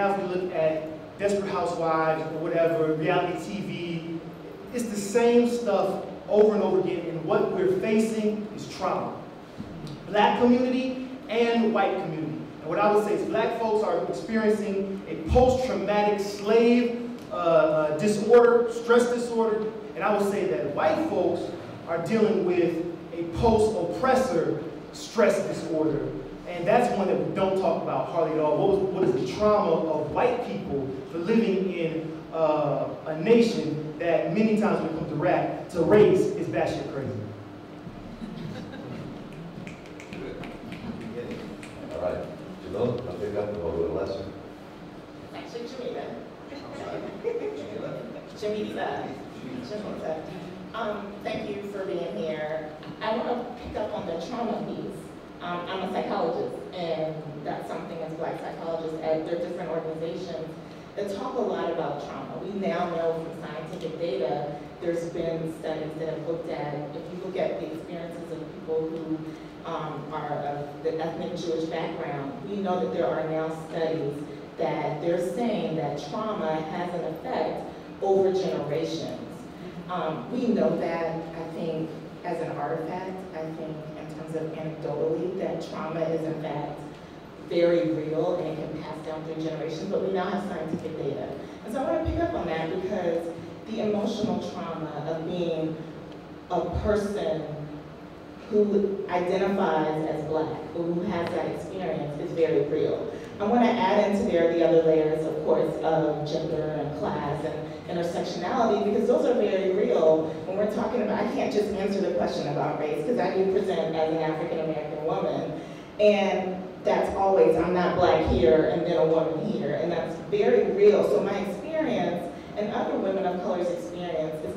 now if we look at Desperate Housewives or whatever, reality TV, it's the same stuff over and over again, and what we're facing is trauma. Black community and white community. And what I would say is black folks are experiencing a post-traumatic slave uh, uh, disorder, stress disorder, and I would say that white folks are dealing with a post-oppressor stress disorder. And that's one that we don't talk about hardly at all. What, was, what is the trauma of white people for living in uh, a nation that many times when it comes to rap, to race, is batshit crazy. All right, Jamil, I'll pick up a little lesson. Actually, Jamila. Jamila. Jamila. Um, thank you for being here. I want to pick up on the trauma piece. Um, I'm a psychologist, and that's something as black psychologists at their different organizations that talk a lot about trauma. We now know from scientific data, there's been studies that have looked at, if you look at the experiences of people who um, are of the ethnic Jewish background, we know that there are now studies that they're saying that trauma has an effect over generations. Um, we know that, I think, as an artifact, I think of anecdotally, that trauma is in fact very real and it can pass down through generations, but we now have scientific data. And so I want to pick up on that because the emotional trauma of being a person who identifies as black, who has that experience is very real. I want to add into there the other layers, of course, of gender and class and intersectionality, because those are very real when we're talking about, I can't just answer the question about race, because I do present as an African American woman. And that's always, I'm not black here and then a woman here, and that's very real. So my experience and other women of color's experience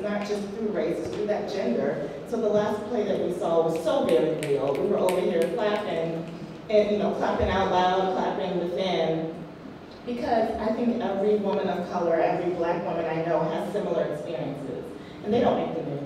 not just through race, it's through that gender. So the last play that we saw was so very real. We were over here clapping, and you know, clapping out loud, clapping within, because I think every woman of color, every black woman I know has similar experiences, and they don't make the news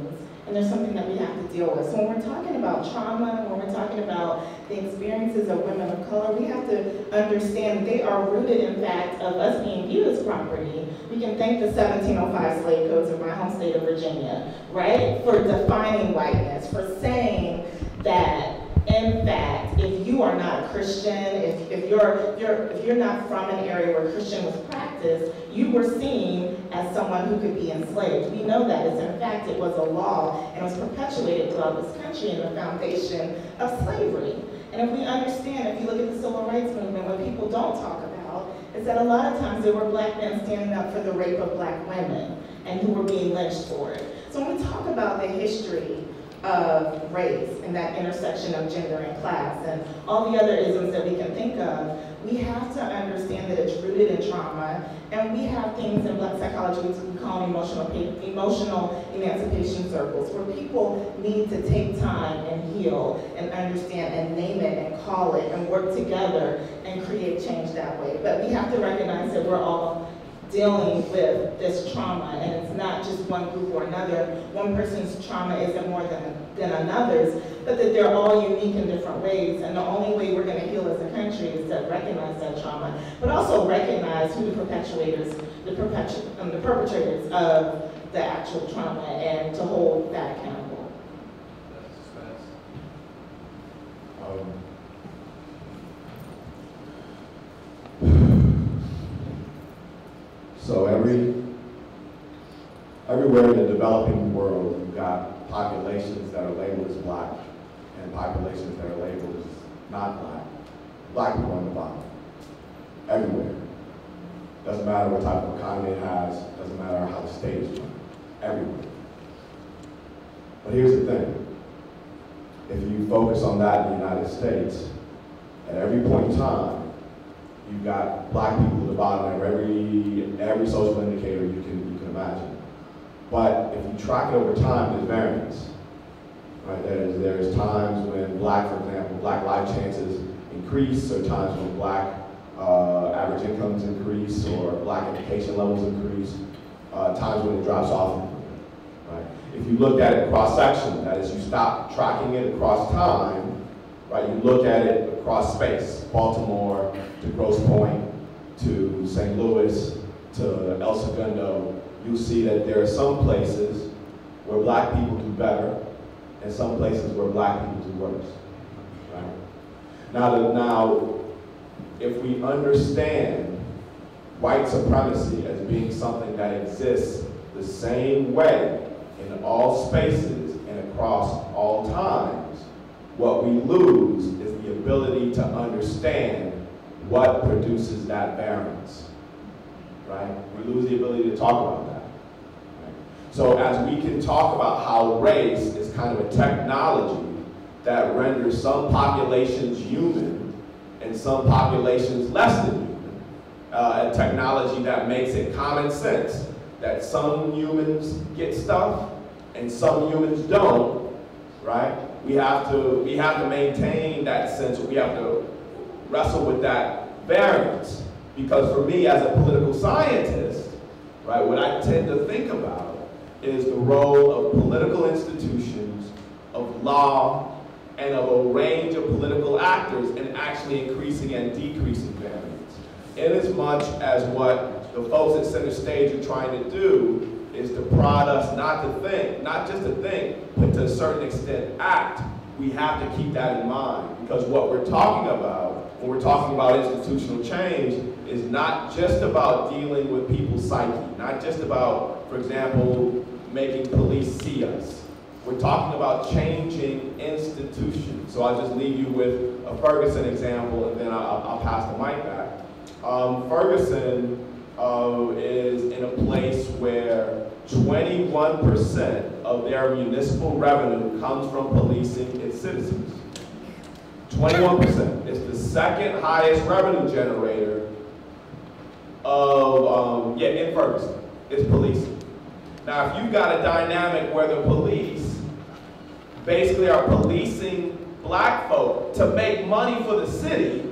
and there's something that we have to deal with. So when we're talking about trauma, when we're talking about the experiences of women of color, we have to understand they are rooted in fact of us being viewed as property. We can thank the 1705 slave codes of my home state of Virginia, right, for defining whiteness, for saying that in fact, if you are not a Christian, if, if, you're, you're, if you're not from an area where Christian was practiced, you were seen as someone who could be enslaved. We know that as in fact it was a law and was perpetuated throughout this country in the foundation of slavery. And if we understand, if you look at the civil rights movement, what people don't talk about is that a lot of times there were black men standing up for the rape of black women and who were being lynched for it. So when we talk about the history of race and that intersection of gender and class and all the other isms that we can think of, we have to understand that it's rooted in trauma and we have things in black psychology we call emotional, emotional emancipation circles where people need to take time and heal and understand and name it and call it and work together and create change that way. But we have to recognize that we're all dealing with this trauma, and it's not just one group or another. One person's trauma isn't more than, than another's, but that they're all unique in different ways, and the only way we're going to heal as a country is to recognize that trauma, but also recognize who the perpetuators, the, perpetu um, the perpetrators of the actual trauma, and to hold that accountable. Um, So every, everywhere in the developing world, you've got populations that are labeled as black and populations that are labeled as not black. Black people on the bottom. Everywhere. Doesn't matter what type of economy it has, doesn't matter how the state is run. Everywhere. But here's the thing. If you focus on that in the United States, at every point in time, You've got black people at the bottom of every every social indicator you can you can imagine. But if you track it over time, there's variance. Right? There's there's times when black, for example, black life chances increase, or times when black uh, average incomes increase, or black education levels increase, uh, times when it drops off. Right? If you look at it cross section, that is, you stop tracking it across time, right? You look at it across space, Baltimore to Grosse Pointe to St. Louis to El Segundo, you'll see that there are some places where black people do better and some places where black people do worse. Right? Now, now, if we understand white supremacy as being something that exists the same way in all spaces and across all times, what we lose is the ability to understand what produces that variance. Right? We lose the ability to talk about that. Right? So as we can talk about how race is kind of a technology that renders some populations human and some populations less than human, uh, a technology that makes it common sense that some humans get stuff and some humans don't, right? We have to we have to maintain that sense. We have to wrestle with that variance because for me as a political scientist, right, what I tend to think about is the role of political institutions, of law, and of a range of political actors in actually increasing and decreasing variance. Inasmuch as what the folks at center stage are trying to do is to prod us not to think, not just to think, but to a certain extent act, we have to keep that in mind. Because what we're talking about, when we're talking about institutional change, is not just about dealing with people's psyche, not just about, for example, making police see us. We're talking about changing institutions. So I'll just leave you with a Ferguson example, and then I'll, I'll pass the mic back. Um, Ferguson uh, is in a place where 21% of their municipal revenue comes from policing its citizens. 21%. It's the second highest revenue generator of, um, yeah, in Ferguson. It's policing. Now, if you've got a dynamic where the police basically are policing black folk to make money for the city,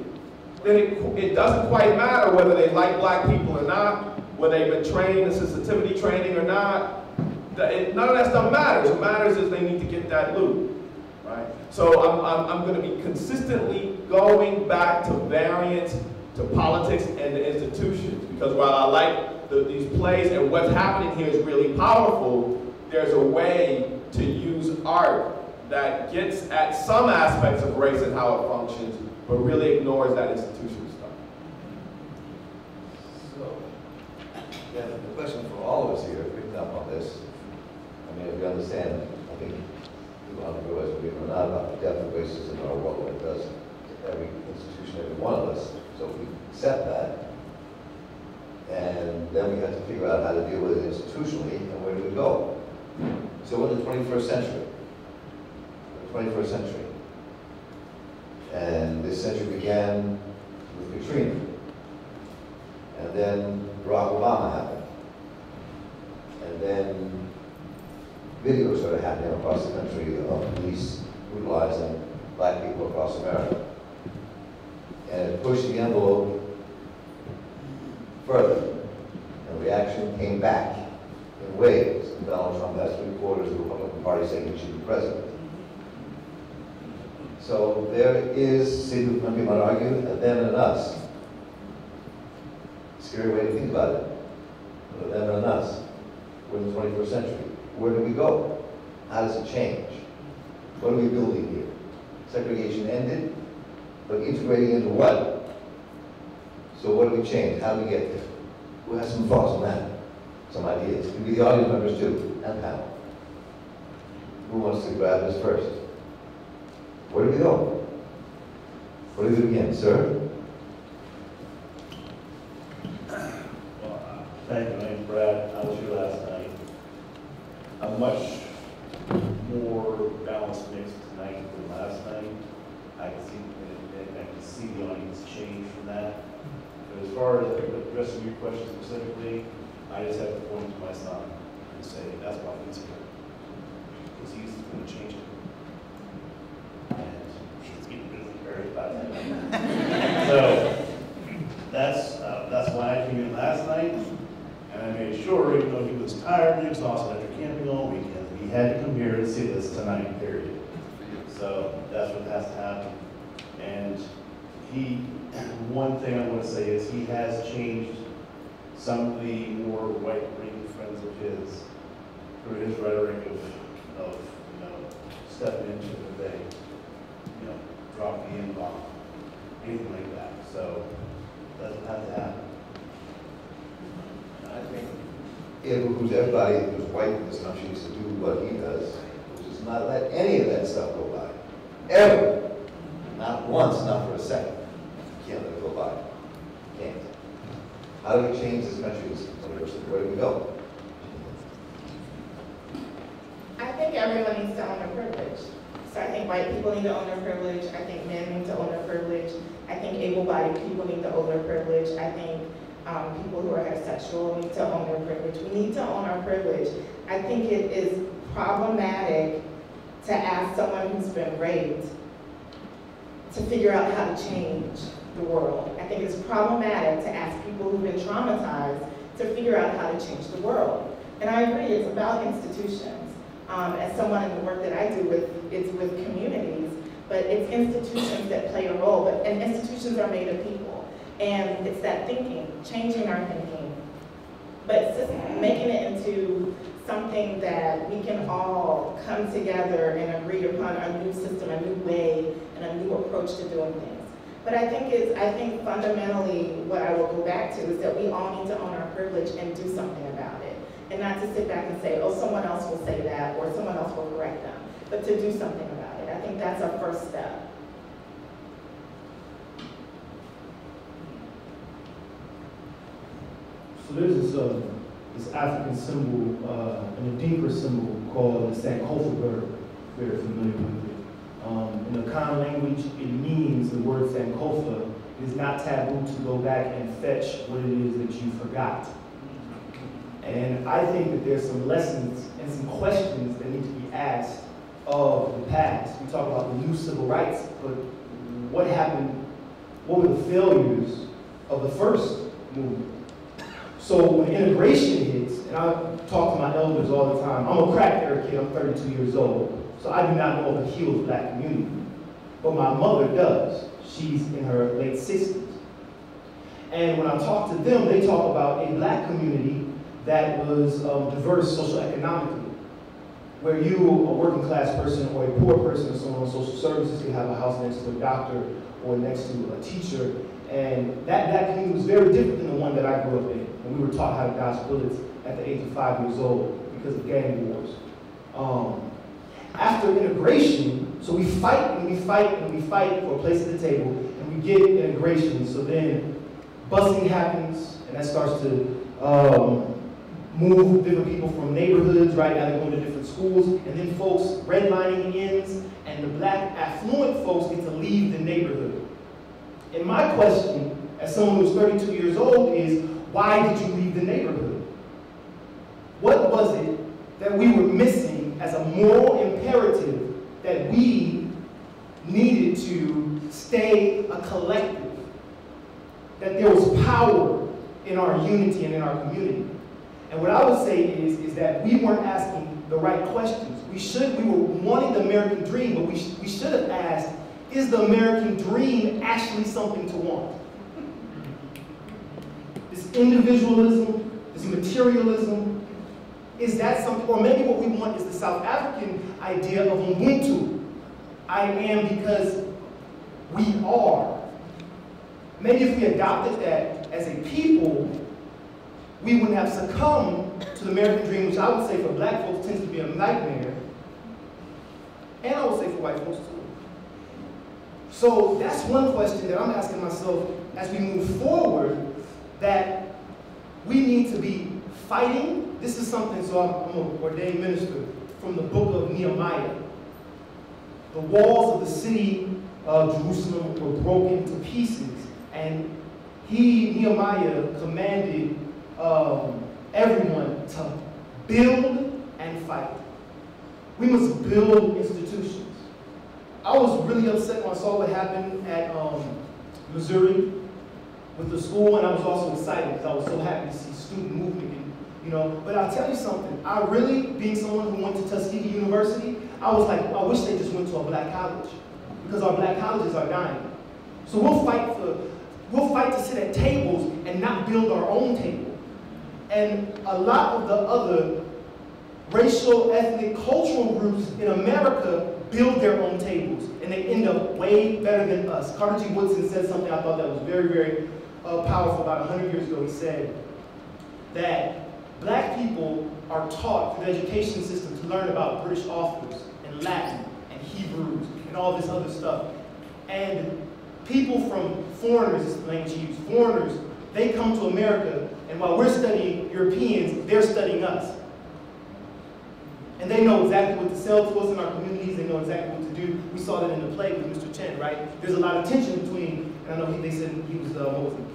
then it, it doesn't quite matter whether they like black people or not, whether they've been trained in sensitivity training or not. It- none of that stuff matters. What matters is they need to get that loop, right? So I'm, I'm, I'm going to be consistently going back to variance, to politics and the institutions, because while I like the, these plays and what's happening here is really powerful, there's a way to use art that gets at some aspects of race and how it functions, but really ignores that institutional stuff. So, yeah, the question for all of us here, picking up on this, I mean, if we understand, I think we want to realize we're not about the depth of racism in our world, it does every institution, every one of us. So we accept that, and then we have to figure out how to deal with it institutionally, and where do we go? So we're in the twenty-first century. The twenty-first century. And this century began with Katrina. Then Barack Obama happened. And then videos started happening across the country of police brutalizing black people across America. And it pushed the envelope further. And reaction came back in waves. And Donald Trump has three quarters of the Republican Party saying he should be president. So there is, see, some people argue, a them and us. Scary way to think about it. A them and us. We're in the 21st century. Where do we go? How does it change? What are we building here? Segregation ended, but integrating into what? So what do we change? How do we get there? Who has some thoughts on that? Some ideas? Maybe the audience members too, and panel. Who wants to grab this first? Where do we go? Where do we begin, sir? Well, uh, My name's Brad, I was here last night. A much more balanced mix tonight than last night. I can see, I can see the audience change from that. But as far as addressing your question specifically, I just have to point to my son and say, that's why he's here. Because he's gonna change it. And he's getting busy very fast. So, that's, uh, that's why I came in last night, and I made sure, even though he tired and exhausted after camping all weekend, he had to come here and see this tonight, period. So that's what has to happen. And he, one thing I want to say is he has changed some of the more right-wing friends of his, through his rhetoric of, of, you know, stepping into the day, you know, drop the N-bomb, anything like that, so, doesn't have to happen. I think it behooves everybody who's white in this country to do what he does, which is not let any of that stuff go by. Ever. Not once, not for a second. You Can't let it go by. You Can't. How do we change this country? Where do we go? I think everyone needs to own their privilege. So I think white people need to own their privilege. I think men need to own their privilege. I think able-bodied people need to own their privilege. I think um, people who are heterosexual need to own their privilege. We need to own our privilege. I think it is problematic to ask someone who's been raped to figure out how to change the world. I think it's problematic to ask people who've been traumatized to figure out how to change the world. And I agree, it's about institutions. Um, as someone in the work that I do with, it's with communities, but it's institutions that play a role, but, and institutions are made of people. And it's that thinking, changing our thinking, but making it into something that we can all come together and agree upon a new system, a new way, and a new approach to doing things. But I think it's, I think fundamentally what I will go back to is that we all need to own our privilege and do something about it. And not to sit back and say, oh, someone else will say that, or someone else will correct them, but to do something about it. I think that's our first step. So there's this, uh, this African symbol, uh, an Adinkra symbol called the Sankofa bird. Very familiar with it. Um, in the Akan language, it means the word Sankofa. Is not taboo to go back and fetch what it is that you forgot. And I think that there's some lessons and some questions that need to be asked of the past. We talk about the new civil rights, but what happened, what were the failures of the first movement? So when integration hits, and I talk to my elders all the time, I'm a crack era kid, I'm 32 years old, so I do not know of healed black community. But my mother does. She's in her late 60s. And when I talk to them, they talk about a black community that was um, diverse socioeconomically, where you, a working class person or a poor person or someone on social services, can have a house next to a doctor or next to a teacher. And that, that community was very different than the one that I grew up in. We were taught how to dodge bullets at the age of five years old because of gang wars. Um, after integration, so we fight and we fight and we fight for a place at the table, and we get integration. So then busing happens, and that starts to um, move different people from neighborhoods, right? Now they're going to different schools, and then folks, redlining ends, and the black affluent folks get to leave the neighborhood. And my question, as someone who's 32 years old, is why did you leave the neighborhood? What was it that we were missing as a moral imperative that we needed to stay a collective? That there was power in our unity and in our community. And what I would say is, is that we weren't asking the right questions. We should, we were wanting the American dream, but we, sh we should have asked, is the American dream actually something to want? Individualism, this materialism, is that something, or maybe what we want is the South African idea of Ubuntu. I am because we are. Maybe if we adopted that as a people, we wouldn't have succumbed to the American dream, which I would say for black folks tends to be a nightmare. And I would say for white folks too. So that's one question that I'm asking myself as we move forward, that we need to be fighting. This is something, so I'm, I'm an ordained minister from the book of Nehemiah. The walls of the city of Jerusalem were broken to pieces, and he, Nehemiah, commanded um, everyone to build and fight. We must build institutions. I was really upset when I saw what happened at um, Missouri with the school, and I was also excited because I was so happy to see student movement. And, you know, but I'll tell you something. I really, being someone who went to Tuskegee University, I was like, I wish they just went to a black college because our black colleges are dying. So we'll fight for, we'll fight to sit at tables and not build our own table. And a lot of the other racial, ethnic, cultural groups in America build their own tables, and they end up way better than us. Carter G. Woodson said something I thought that was very, very uh, powerful about 100 years ago. He said that black people are taught through the education system to learn about British authors and Latin and Hebrews and all this other stuff. And people from foreigners, is language foreigners, they come to America, and while we're studying Europeans, they're studying us. And they know exactly what to sell to us in our communities. They know exactly what to do. We saw that in the play with Mr. Chen, right? There's a lot of tension between, and I know he, they said he was, uh, what was it,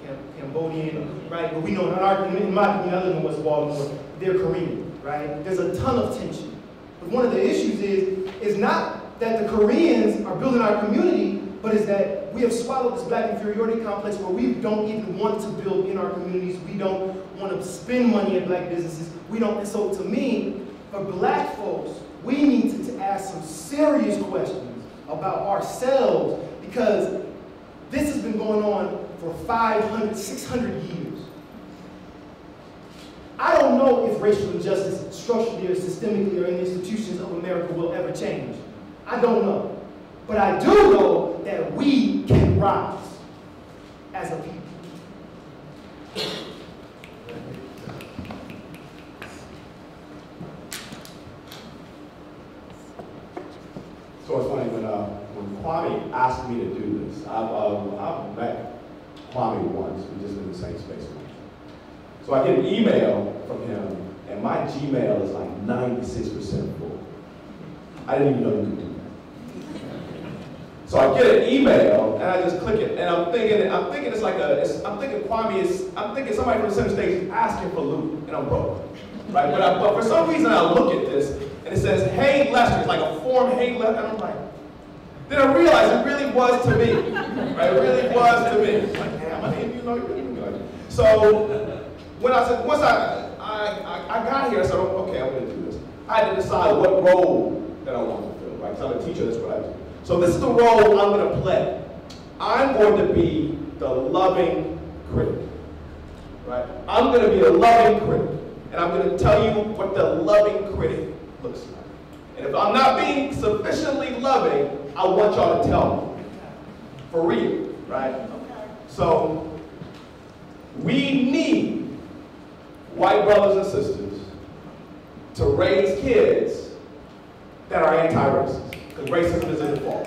Cambodian, right? But we know in, our, in my community, I live in West Baltimore, they're Korean, right? There's a ton of tension. But one of the issues is, is not that the Koreans are building our community, but is that we have swallowed this black inferiority complex where we don't even want to build in our communities. We don't want to spend money at black businesses. We don't, and so to me, for black folks, we need to, to ask some serious questions about ourselves because this has been going on for 500, 600 years. I don't know if racial injustice structurally or systemically or in the institutions of America will ever change. I don't know. But I do know that we can rise as a people. So it's funny, when, uh, when Kwame asked me to do this, I've, uh, I've met Kwame once, we just in the same space once. So I get an email from him, and my Gmail is like 96% full. I didn't even know you could do that. So I get an email, and I just click it, and I'm thinking, I'm thinking it's like a, it's, I'm thinking Kwame is, I'm thinking somebody from the center stage is asking for loot, and I'm broke, right? But, I, but for some reason I look at this, and it says, hey Lester, it's like a form, hey Lester, and I'm like, then I realized it really was to me, right? It really was to me. Like, didn't know you were. So when I said, once I, I, I, I got here, I said, oh, okay, I'm gonna do this. I had to decide what role that I want to fill, right? Because I'm a teacher, that's what I do. So this is the role I'm gonna play. I'm going to be the loving critic, right? I'm gonna be the loving critic, and I'm gonna tell you what the loving critic looks like. And if I'm not being sufficiently loving, I want y'all to tell me. For real, right? So, we need white brothers and sisters to raise kids that are anti-racist. Because racism is in the fall.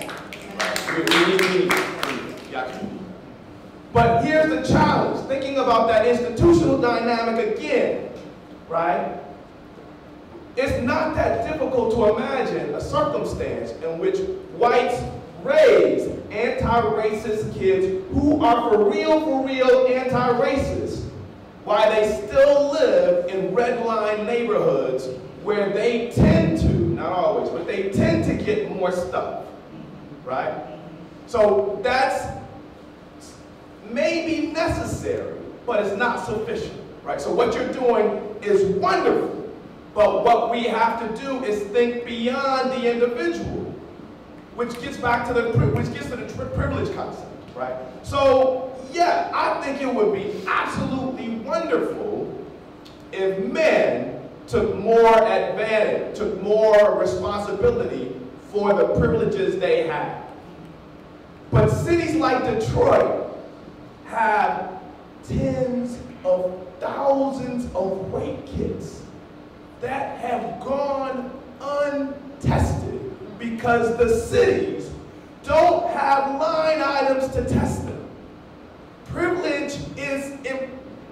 But here's the challenge, thinking about that institutional dynamic again, right? It's not that difficult to imagine a circumstance in which whites raise anti-racist kids who are for real, for real anti-racist, while they still live in red line neighborhoods where they tend to, not always, but they tend to get more stuff, right? So that's maybe necessary, but it's not sufficient, right? So what you're doing is wonderful, but what we have to do is think beyond the individual, which gets back to the which gets to the privilege concept, right? So yeah, I think it would be absolutely wonderful if men took more advantage, took more responsibility for the privileges they have. But cities like Detroit have tens of thousands of white kids that have gone untested because the cities don't have line items to test them. Privilege is,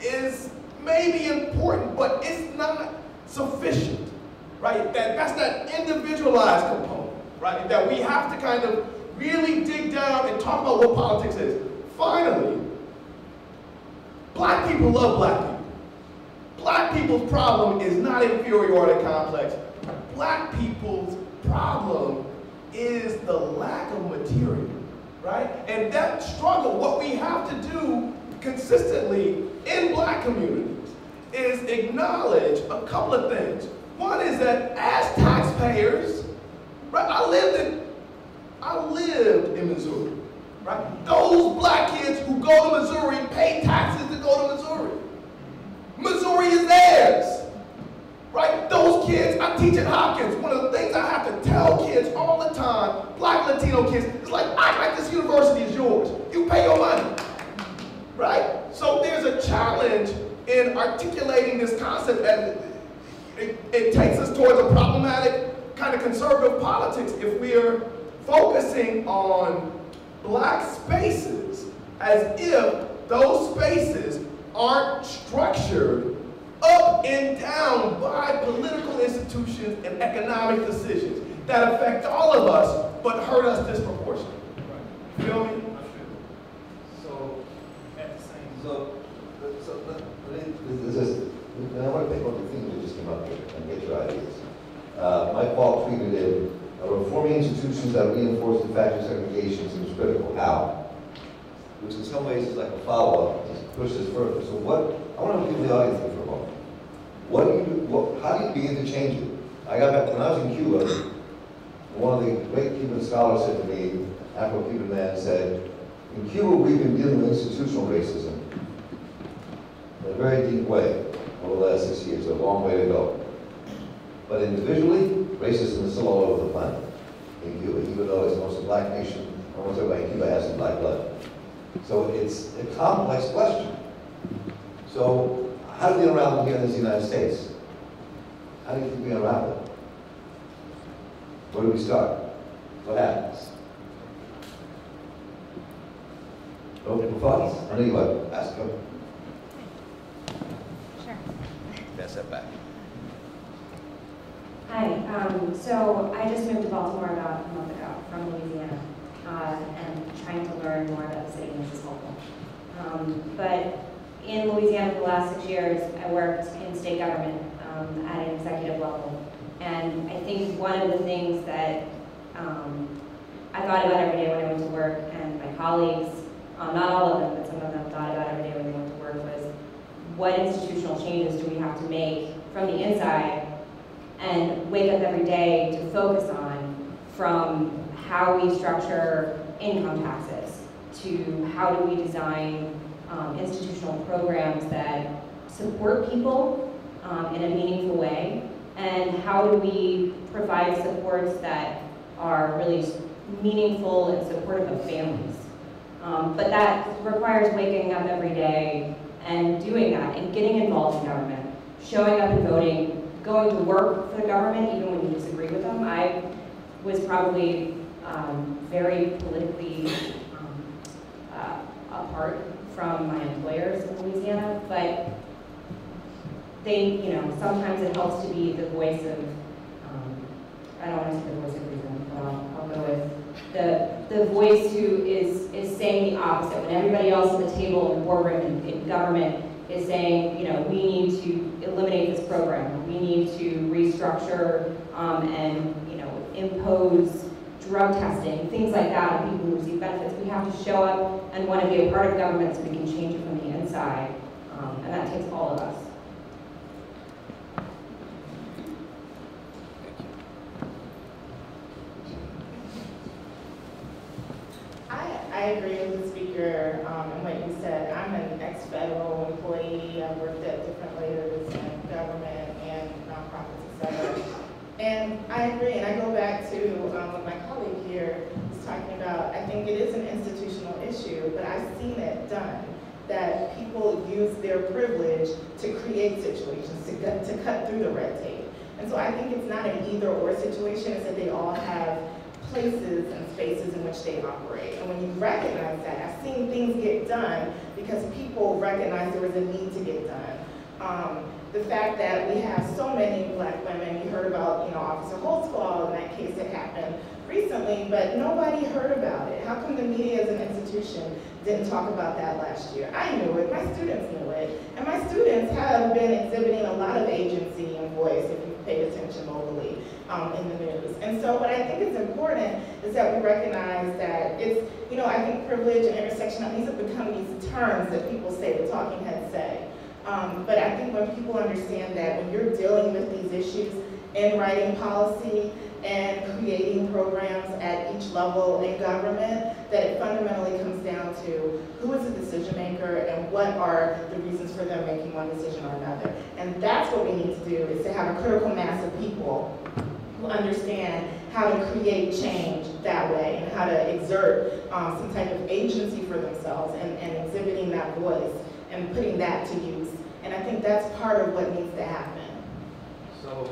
is maybe important, but it's not sufficient, right? That, that's that individualized component, right? That we have to kind of really dig down and talk about what politics is. Finally, black people love black people. Black people's problem is not inferiority complex. Black people's problem is the lack of material, right? And that struggle, what we have to do consistently in black communities is acknowledge a couple of things. One is that as taxpayers, right, I lived in, I lived in Missouri, right? Those black kids who go to Missouri pay taxes to go to Missouri. Missouri is there. teach at Hopkins, one of the things I have to tell kids all the time, black Latino kids, is like, act like this university is yours. You pay your money, right? So there's a challenge in articulating this concept and it, it takes us towards a problematic kind of conservative politics if we're focusing on black spaces as if those spaces aren't structured up and down by political institutions and economic decisions that affect all of us but hurt us disproportionately. You feel me? So, at the same. So, so, let- let me- this is, I want to pick up the things that just came up here and get your ideas. Uh, Mike Paul tweeted in, "Uh, reforming institutions that reinforce de facto segregation seems critical. How? Which in some ways is like a follow-up to push this further. So what, I want to give the audience think for a moment. What do you, what, how do you begin to change it? I got back, when I was in Cuba, one of the great Cuban scholars said to me, Afro-Cuban man said, in Cuba, we've been dealing with institutional racism in a very deep way over the last six years, a long way to go. But individually, racism is still all over the planet in Cuba, even though it's most black nation, almost everybody in Cuba has some black blood. So it's a complex question. So how do we unravel it here in the United States? How do you think we unravel it? Where do we start? What happens? Open thoughts? I know you want to ask them. Sure. Pass that back. Hi, um, so I just moved to Baltimore about a month ago from Louisiana, uh, and trying to learn more about the city, and this is helpful. Um, but in Louisiana for the last six years, I worked in state government, um, at an executive level. And I think one of the things that, um, I thought about every day when I went to work, and my colleagues, um, not all of them, but some of them thought about every day when they went to work, was what institutional changes do we have to make from the inside and wake up every day to focus on from how we structure income taxes to how do we design um, institutional programs that support people um, in a meaningful way and how do we provide supports that are really meaningful and supportive of families. Um, but that requires waking up every day and doing that and getting involved in government, showing up and voting, going to work for the government even when you disagree with them. I was probably um, very politically um, uh, apart from my employers in Louisiana, but they, you know, sometimes it helps to be the voice of, um, I don't want to say the voice of reason, but I'll, I'll go with the, the voice who is, is saying the opposite. When everybody else at the table in the boardroom and in government is saying, you know, we need to eliminate this program, we need to restructure um, and, you know, impose drug testing, things like that on people who receive benefits. We have to show up and want to be a part of government so we can change it from the inside, um, and that takes all of us. I, I agree with the speaker um, and what you said. I'm an ex-federal employee. I've worked at different layers in government and nonprofits, et cetera. And I agree, and I go back to um, what my colleague here was talking about. I think it is an institutional issue, but I've seen it done. That people use their privilege to create situations, to, get, to cut through the red tape. And so I think it's not an either-or situation, it's that they all have places and spaces in which they operate. And when you recognize that, I've seen things get done because people recognize there was a need to get done. Um, the fact that we have so many black women, you heard about, you know, Officer Holtzclaw and that case that happened recently, but nobody heard about it. How come the media as an institution didn't talk about that last year? I knew it, my students knew it, and my students have been exhibiting a lot of agency and voice, if you pay attention locally um, in the news. And so what I think is important is that we recognize that it's, you know, I think privilege and intersectionality, have become these terms that people say, the talking heads say. Um, but I think when people understand that when you're dealing with these issues in writing policy and creating programs at each level in government, that it fundamentally comes down to who is the decision maker and what are the reasons for them making one decision or another. And that's what we need to do, is to have a critical mass of people who understand how to create change that way and how to exert um, some type of agency for themselves and, and exhibiting that voice and putting that to use. And I think that's part of what needs to happen. So,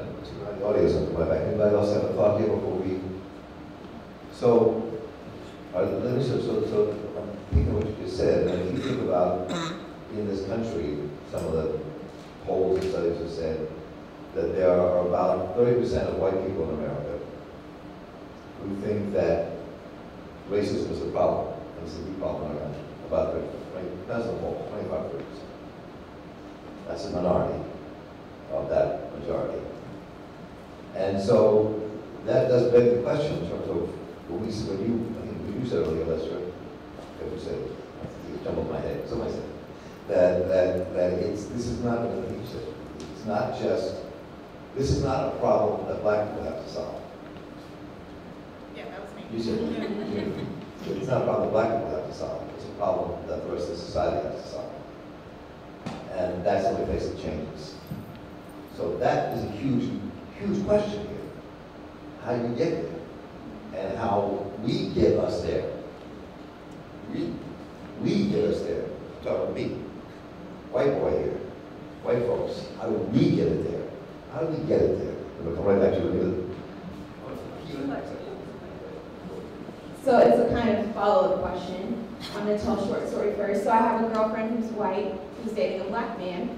I don't the audience on my back. Anybody else have a thought here before we? So, uh, let so, so, I'm thinking what you just said, and you think about in this country, some of the polls and studies have said that there are about thirty percent of white people in America who think that racism is a problem, and it's a big problem around, about thirty, right? That's the whole, twenty-five, thirty percent. That's a minority of that majority. And so that does beg the question in terms of, when we, when you, I think you said earlier, Lester, if you said, you jumbled my head, somebody said, that, that, that it's, this is not, I think it's not just, this is not a problem that black people have to solve. Yeah, that was me. You said, you- it's not a problem that black people have to solve, it's a problem that the rest of society has to solve. And that's the only place it changes. So that is a huge, huge question here. How do you get there? And how we get us there. We, we get us there. I'm Talking about me, white boy here, white folks, how do we get it there? How do we get it there? Come right back to it. So it's a kind of follow-up question. I'm gonna tell a short story first. So I have a girlfriend who's white, who's dating a black man,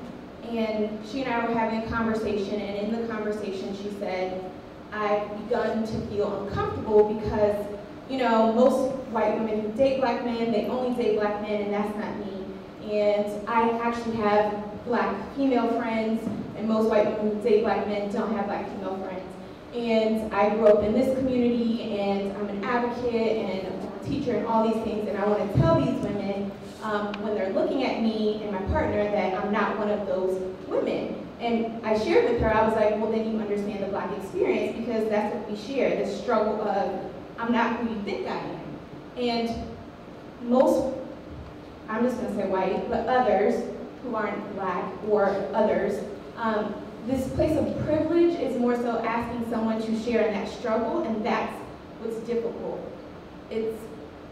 and she and I were having a conversation, and in the conversation, she said, I've begun to feel uncomfortable because, you know, most white women who date black men, they only date black men, and that's not me. And I actually have black female friends, and most white women who date black men don't have black female friends. And I grew up in this community, and I'm an advocate and a teacher and all these things. And I want to tell these women um, when they're looking at me and my partner that I'm not one of those women. And I shared with her, I was like, well, then you understand the black experience because that's what we share, the struggle of I'm not who you think I am. And most, I'm just to say white, but others who aren't black or others, um, this place of privilege is more so asking someone to share in that struggle, and that's what's difficult. It's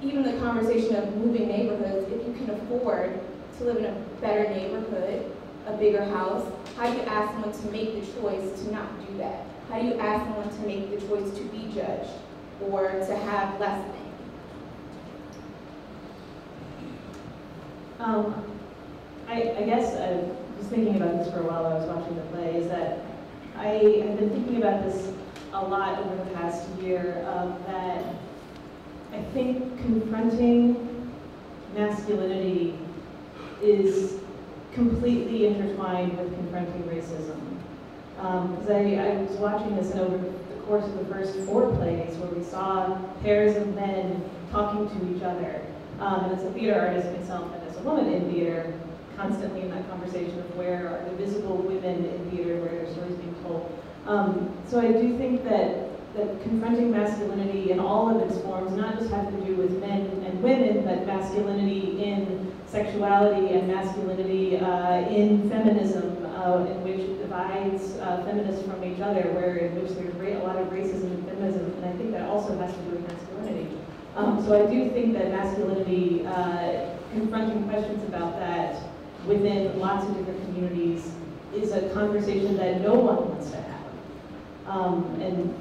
even the conversation of moving neighborhoods, if you can afford to live in a better neighborhood, a bigger house, how do you ask someone to make the choice to not do that? How do you ask someone to make the choice to be judged or to have less than? Um, I, I guess I was thinking about this for a while I was watching the play, is that I have been thinking about this a lot over the past year, um, that I think confronting masculinity is completely intertwined with confronting racism. Because I, I was watching this and over the course of the first four plays where we saw pairs of men talking to each other. Um, and as a theater artist myself and as a woman in theater, constantly in that conversation of where are the visible women in theater, where are stories being told. Um, so I do think that that confronting masculinity in all of its forms, not just have to do with men and women, but masculinity in sexuality and masculinity uh, in feminism, uh, in which divides uh, feminists from each other, where in which there's a lot of racism in feminism, and I think that also has to do with masculinity. Um, so I do think that masculinity, uh, confronting questions about that within lots of different communities, is a conversation that no one wants to have. Um, and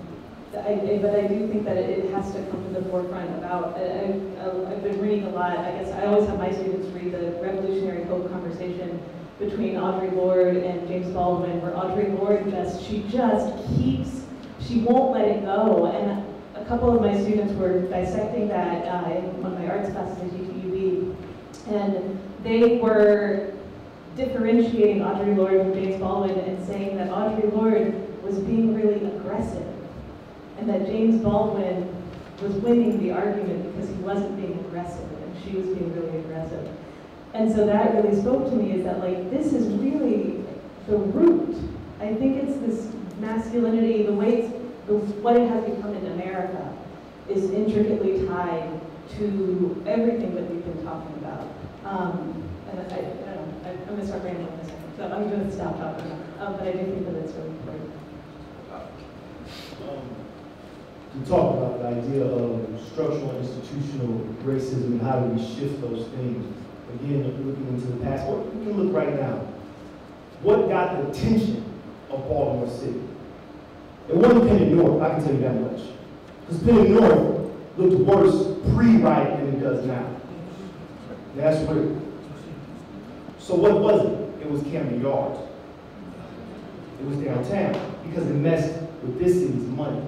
I, I- but I do think that it, it has to come to the forefront about, I, I've been reading a lot, I guess I always have my students read the Revolutionary Hope conversation between Audre Lorde and James Baldwin, where Audre Lorde just, she just keeps, she won't let it go. And a couple of my students were dissecting that uh, in one of my arts classes at UTUB, and they were differentiating Audre Lorde from James Baldwin and saying that Audre Lorde was being really aggressive and that James Baldwin was winning the argument because he wasn't being aggressive and she was being really aggressive. And so that really spoke to me is that like this is really the root I think it's this masculinity, the way it's, the, what it has become in America is intricately tied to everything that we've been talking about. Um, and I, I don't know, I, I'm gonna start rambling second, so I'm gonna stop talking. Um, but I do think that it's really important. um, to talk about the idea of structural institutional racism and how do we shift those things. Again, looking into the past, or we can look right now. What got the attention of Baltimore City? It wasn't Penn North, I can tell you that much. Because Penn North looked worse pre-riot than it does now. That's weird. So what was it? It was Camden Yards. It was downtown because it messed with this city's money.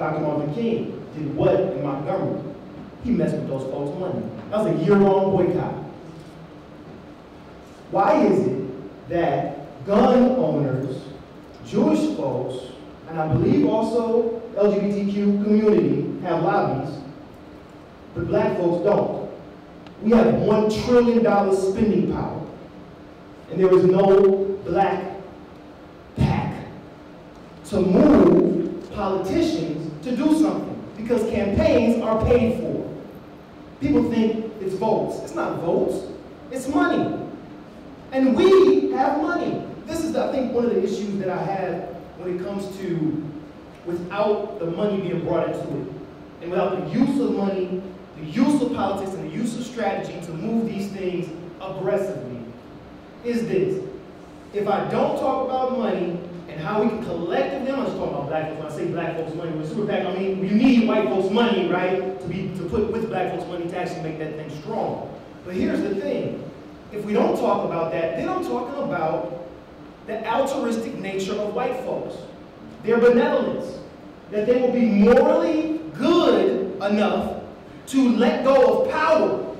Dr. Martin King did what in Montgomery? He messed with those folks' money. That was a year-long boycott. Why is it that gun owners, Jewish folks, and I believe also LGBTQ community have lobbies, but black folks don't? We have one trillion dollar spending power, and there is no black PAC to move politicians to do something because campaigns are paid for. People think it's votes. It's not votes, it's money. And we have money. This is, I think, one of the issues that I have when it comes to without the money being brought into it, and without the use of money, the use of politics, and the use of strategy to move these things aggressively, is this. If I don't talk about money and how we can collectively, I'm just talking about black folks, when I say black folks' money, with super PAC, I mean, you need white folks' money, right, to be, to put with black folks' money to actually make that thing strong. But here's the thing. If we don't talk about that, then I'm talking about the altruistic nature of white folks. Their benevolence. That they will be morally good enough to let go of power.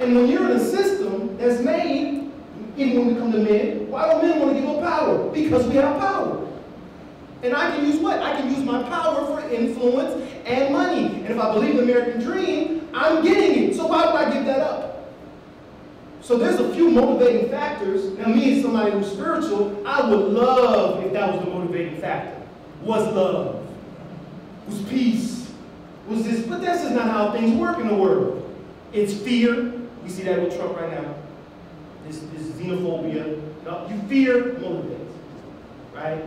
And when you're in a system that's made, even when we come to men, why do men want to give up power? Because we have power. And I can use what? I can use my power for influence and money. And if I believe the American dream, I'm getting it. So why would I give that up? So there's a few motivating factors. Now, me as somebody who's spiritual, I would love if that was the motivating factor. Was love, was peace, was this, but that's just not how things work in the world. It's fear. We see that with Trump right now. This, this xenophobia. No, you fear motivates, right?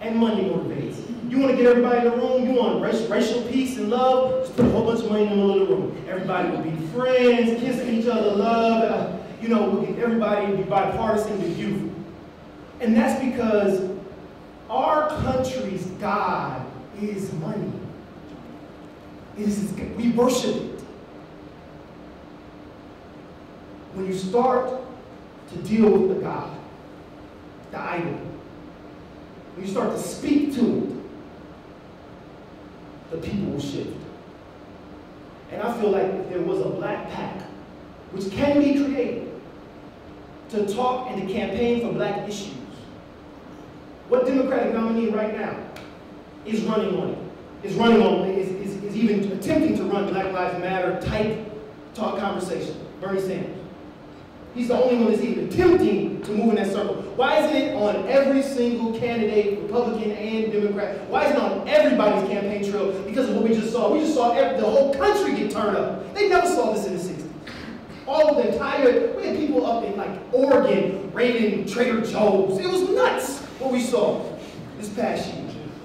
And money motivates. You want to get everybody in the room, you want racial, racial peace and love, just put a whole bunch of money in the middle of the room. Everybody will be friends, kissing each other, love. Uh, you know, we'll get everybody be bipartisan with youth. And that's because our country's God is money. It is, we worship it. When you start to deal with the God, the idol, when you start to speak to it, the people will shift. And I feel like if there was a black PAC, which can be created, to talk and to campaign for black issues, what Democratic nominee right now is running on it? Is running on, is, is, is even attempting to run Black Lives Matter type talk conversation, Bernie Sanders. He's the only one that's even attempting to move in that circle. Why isn't it on every single candidate, Republican and Democrat? Why isn't it on everybody's campaign trail? Because of what we just saw. We just saw the whole country get turned up. They never saw this in the 60s. All of the entire, we had people up in like Oregon raiding Trader Joe's. It was nuts what we saw this past year.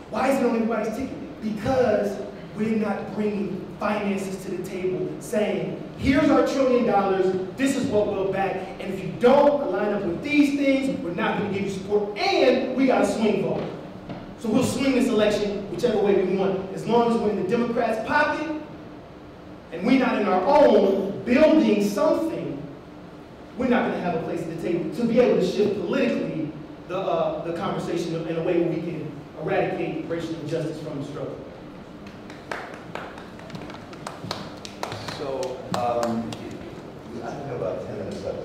Why is it on everybody's ticket? Because we're not bringing finances to the table saying, here's our trillion dollars, this is what we'll back, and if you don't line up with these things, we're not going to give you support, and we got a swing vote. So we'll swing this election whichever way we want, as long as we're in the Democrats' pocket, and we're not in our own building something, we're not going to have a place at the table to be able to shift politically the, uh, the conversation in a way where we can eradicate racial injustice from the struggle. Um, I have about 10 minutes left.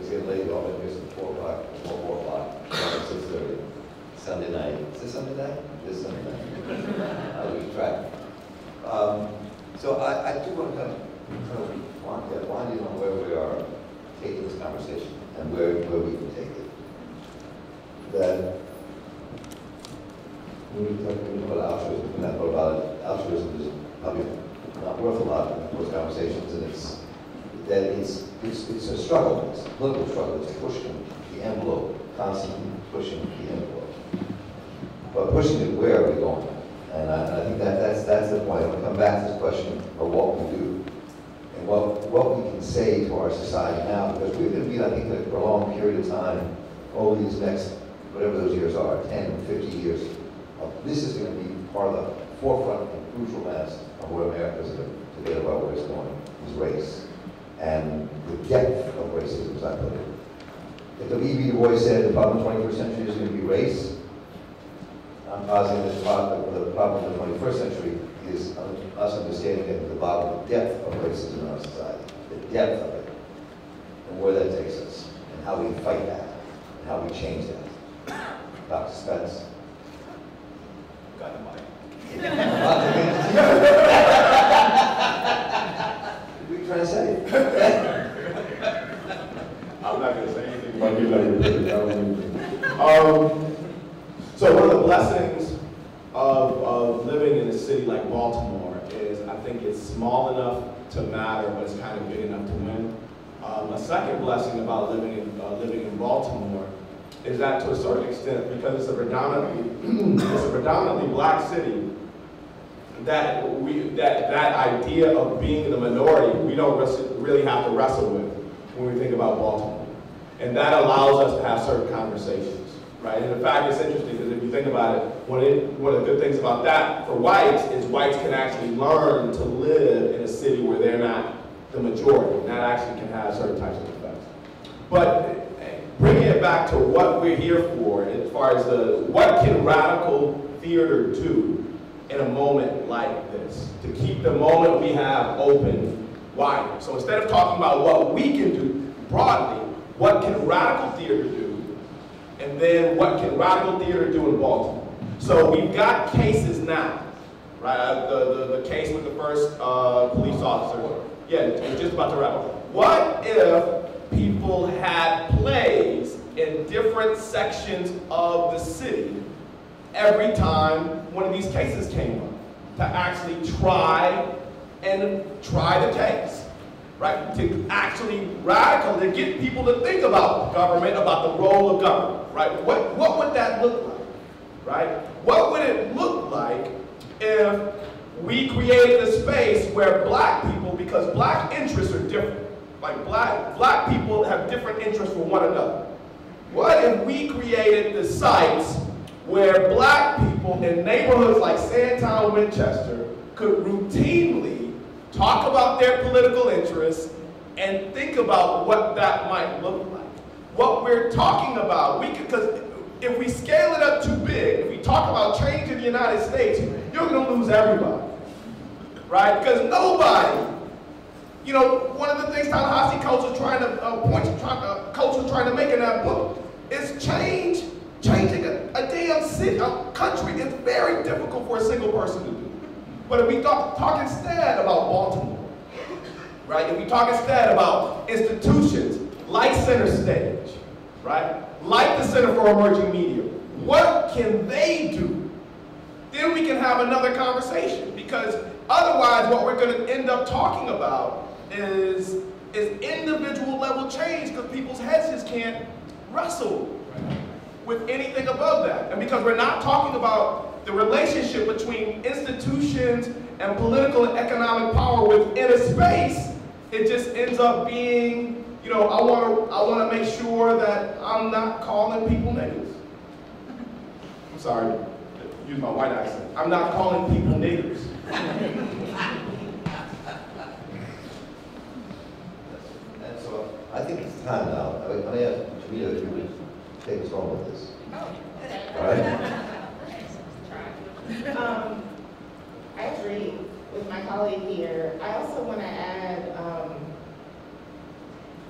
We get late, all the way to 4 o'clock, 4, 4 o'clock, 6.30, Sunday night. Is this Sunday night? This Sunday night. I lose track. Um, so I, I, do want to kind of, of want to wind in on where we are taking this conversation and where, where we can take it. That when we talk about altruism, when I about altruism, there's probably not worth a lot in those conversations, and it's that it's it's, it's a struggle, it's a political struggle, it's pushing the envelope, constantly pushing the envelope. But pushing it, where are we going? And I, I think that that's that's the point. When we come back to this question of what we do and what what we can say to our society now, because we're going to be, I think, like, for a long period of time over these next whatever those years are, 10, 50 years. This is going to be part of the forefront and crucial mass of where America is going about where it's going, is race. And the depth of racism, as I put it. If the E.B. Du Bois said the problem of the 21st century is going to be race, I'm positing that the problem of the 21st century is us understanding at the bottom the depth of racism in our society, the depth of it, and where that takes us, and how we fight that, and how we change that. Dr. Spence? Got the mic. Trying to say? I'm not gonna say anything. Um, so one of the blessings of, of living in a city like Baltimore is I think it's small enough to matter, but it's kind of big enough to win. Um, a second blessing about living in, uh, living in Baltimore is that to a certain extent, because it's a predominantly, it's a predominantly black city, that we, that, that idea of being the minority, we don't really have to wrestle with when we think about Baltimore. And that allows us to have certain conversations, right? And in fact, it's interesting because if you think about it, one of, the, one of the good things about that for whites is whites can actually learn to live in a city where they're not the majority. And that actually can have certain types of effects. But bringing it back to what we're here for, as far as the, what can radical theater do in a moment like this, to keep the moment we have open wider. So instead of talking about what we can do broadly, what can radical theater do, and then what can radical theater do in Baltimore. So we've got cases now, right? Uh, The, the, the case with the first uh, police officer. Yeah, just about to wrap up. What if people had plays in different sections of the city every time one of these cases came up to actually try and try the case, right? To actually radical, to get people to think about government, about the role of government, right? What, what would that look like, right? What would it look like if we created a space where black people, because black interests are different, like black, black people have different interests from one another. What if we created the sites where black people in neighborhoods like Sandtown, Winchester could routinely talk about their political interests and think about what that might look like. What we're talking about, we could, because if we scale it up too big, if we talk about change in the United States, you're going to lose everybody, right? Because nobody, you know, one of the things Ta-Nehisi was trying to uh, point, trying, uh, Coates was trying to make in that book is change Changing a, a damn city, a country is very difficult for a single person to do. But if we talk, talk instead about Baltimore, right? If we talk instead about institutions like Center Stage, right? Like the Center for Emerging Media, what can they do? Then we can have another conversation because otherwise what we're going to end up talking about is, is individual level change because people's heads just can't wrestle with anything above that. And because we're not talking about the relationship between institutions and political and economic power within a space, it just ends up being, you know, I want to I want to make sure that I'm not calling people niggas. I'm sorry, use my white accent. I'm not calling people niggers. And so I think it's time now. I mean, I ask Jamila if you would take us home with this. All right? Um, I agree with my colleague here. I also want to add, um,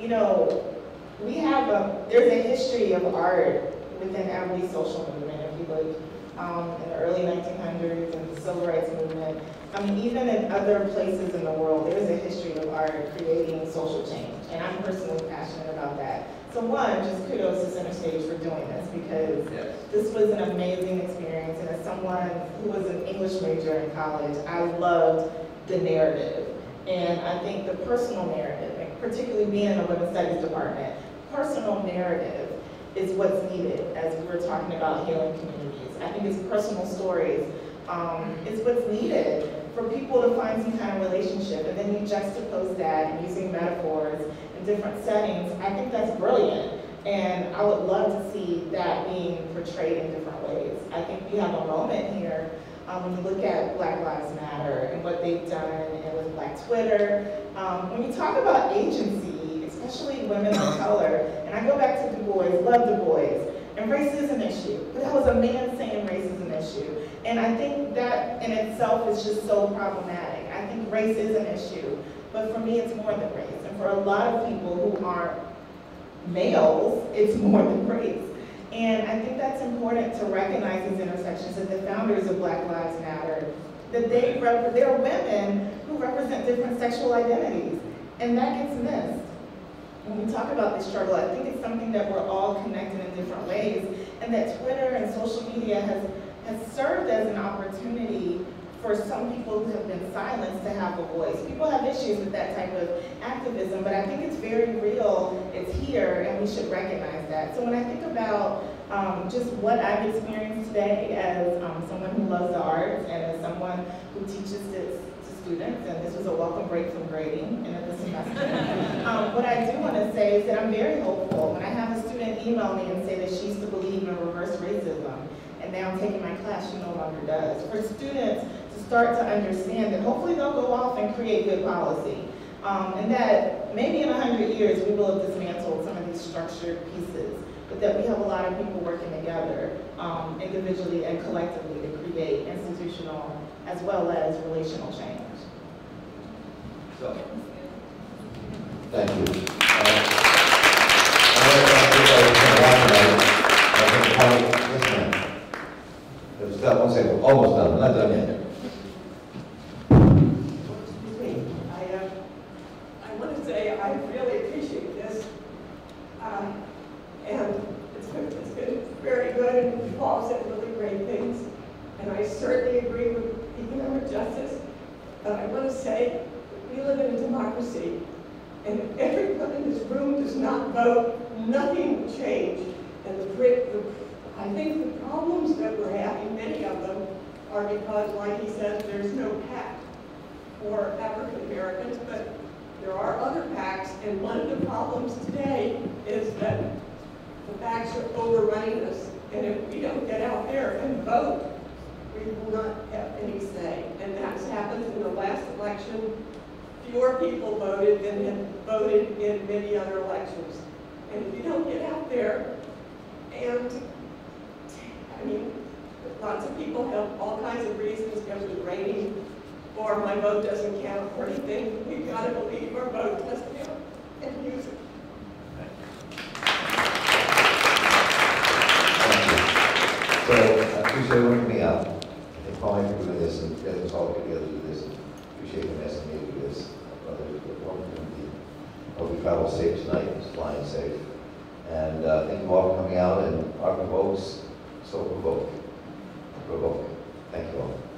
you know, we have a, there's a history of art within every social movement. If you look um, in the early 1900s and the civil rights movement, I mean, even in other places in the world, there is a history of art creating social change. And I'm personally passionate about that. So one, just kudos to Center Stage for doing this because Yes. this was an amazing experience. And as someone who was an English major in college, I loved the narrative. And I think the personal narrative and particularly being in the women's studies department, personal narrative is what's needed as we're talking about healing communities. I think it's personal stories um, is what's needed for people to find some kind of relationship. And then you juxtapose that and using metaphors in different settings. I think that's brilliant. And I would love to see that being portrayed in different ways. I think we have a moment here um, when you look at Black Lives Matter and what they've done and with Black Twitter. Um, when you talk about agency, especially women of color, and I go back to Du Bois, love Du Bois, and race is an issue, but that was a man saying race is an issue. And I think that in itself is just so problematic. I think race is an issue, but for me it's more than race. And for a lot of people who aren't males, it's more than race. And I think that's important to recognize these intersections that the founders of Black Lives Matter, that they rep- they're women who represent different sexual identities. And that gets missed. When we talk about this struggle, I think it's something that we're all connected in different ways, and that Twitter and social media has, has served as an opportunity for some people who have been silenced to have a voice. People have issues with that type of activism, but I think it's very real, it's here, and we should recognize that. So when I think about um, just what I've experienced today as um, someone who loves the arts and as someone who teaches this to students, and this was a welcome break from grading end of the semester. um, what I do want to say is that I'm very hopeful. When I have a student email me and say that she used to believe in reverse racism, now I'm taking my class, she no longer does. For students to start to understand that hopefully they'll go off and create good policy. Um, and that maybe in 100 years we will have dismantled some of these structured pieces, but that we have a lot of people working together um, individually and collectively to create institutional as well as relational change. So, thank you. Uh, I want to say I really appreciate this. Uh, And it's been, very good, and all said really great things. And I certainly agree with economic justice. But I want to say, we live in a democracy. And if everyone in this room does not vote, nothing will change. And the, the, I think the problems that we're having, many of them, are because, like he says, there's no pact for African Americans, but there are other pacts, and one of the problems today is that the pacts are overrunning us, and if we don't get out there and vote, we will not have any say. And that's happened in the last election. Fewer people voted than had voted in many other elections. And if you don't get out there and, Mean, lots of people have all kinds of reasons, it was raining, or my vote doesn't count, or anything. We've got to believe our vote does count and use it. You. So, I appreciate everyone coming out. Think Polly for doing this, and getting us all together to do this. Appreciate them asking me to do this. Hope you travel safe tonight, flying safe. And uh, thank you all for coming out, and our votes so. Provoke. Thank you all.